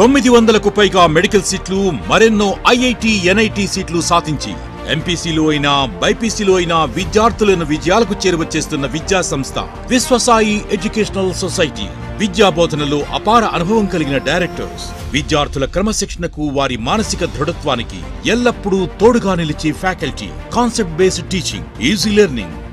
తొమ్మిది వందలకు పైగా మెడికల్ సీట్లు మరెన్నో ఐఐటి ఎన్ఐటి సీట్లు సాధించి ఎంపీసీలో అయినా బైపీసీలో అయినా విద్యార్థులను విజయాలకు చేరువచ్చేస్తున్న విద్యా సంస్థ విశ్వసాయి ఎడ్యుకేషనల్ సొసైటీ. విద్యా బోధనలో అపార అనుభవం కలిగిన డైరెక్టర్స్. విద్యార్థుల క్రమశిక్షణకు వారి మానసిక దృఢత్వానికి ఎల్లప్పుడూ తోడుగా నిలిచే faculty. Concept based teaching easy learning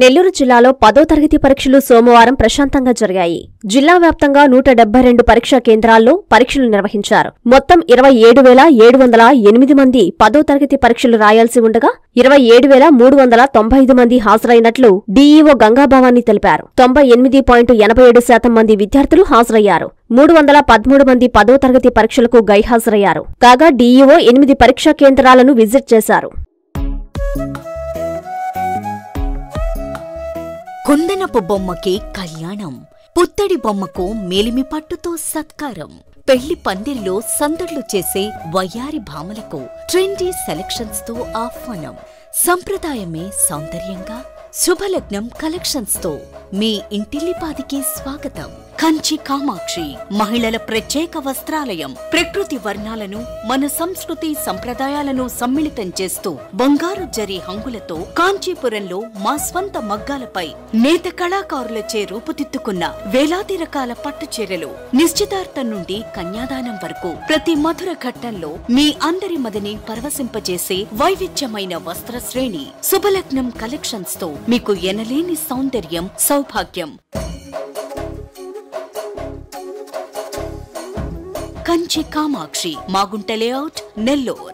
Nellore జిల్లాలో పదో తరగతి పరీక్షలు సోమవారం ప్రశాంతంగా జరిగాయి. జిల్లా వ్యాప్తంగా నూట డెబ్బై రెండు పరీక్షా కేంద్రాల్లో పరీక్షలు నిర్వహించారు. మొత్తం ఇరవై ఏడు వేల ఏడు వందల ఎనిమిది మంది పదో తరగతి పరీక్షలు రాయాల్సి ఉండగా ఇరవై ఏడు వేల మూడు వందల తొంభై ఐదు మంది హాజరైనట్లు డీఈఓ గంగాభవాని తెలిపారు. తొంభై ఎనిమిది పాయింట్ ఎనభై ఏడు శాతం మంది విద్యార్థులు హాజరయ్యారు. మూడు వందల పదమూడు మంది పదో తరగతి పరీక్షలకు గైహాజరయ్యారు. కాగా డీఈఓ ఎనిమిది పరీక్షా కేంద్రాలను విజిట్ చేశారు. కుందనపు బొమ్మకి కళ్యాణం పుత్తడి బొమ్మకు మేలిమి పట్టుతో సత్కారం. పెళ్ళి పందిర్లో సందడ్లు చేసే వయ్యారి భామలకు ట్రెండీ సెలక్షన్స్తో ఆహ్వానం. సంప్రదాయమే సౌందర్యంగా శుభలగ్నం కలెక్షన్స్తో మీ ఇంటిల్లిపాదికి స్వాగతం. కంచి కామాక్షి మహిళల ప్రత్యేక వస్త్రాలయం ప్రకృతి వర్ణాలను మన సంస్కృతి సంప్రదాయాలను సమ్మిళితం చేస్తూ బంగారు జరి హంగులతో కాంచీపురంలో మా స్వంత మగ్గాలపై నేత కళాకారులచే రూపుదిద్దుకున్న వేలాది రకాల పట్టు చీరలు నిశ్చితార్థం నుండి కన్యాదానం వరకు. ప్రతి మధుర ఘట్టంలో మీ అందరి మదిని పరవశింపజేసే వైవిధ్యమైన వస్త్ర శ్రేణి శుభలగ్నం కలెక్షన్స్తో మీకు ఎనలేని సౌందర్యం సౌభాగ్యం. కంచి కామాక్షి మాగుంట లేఅవుట్ నెల్లూరు.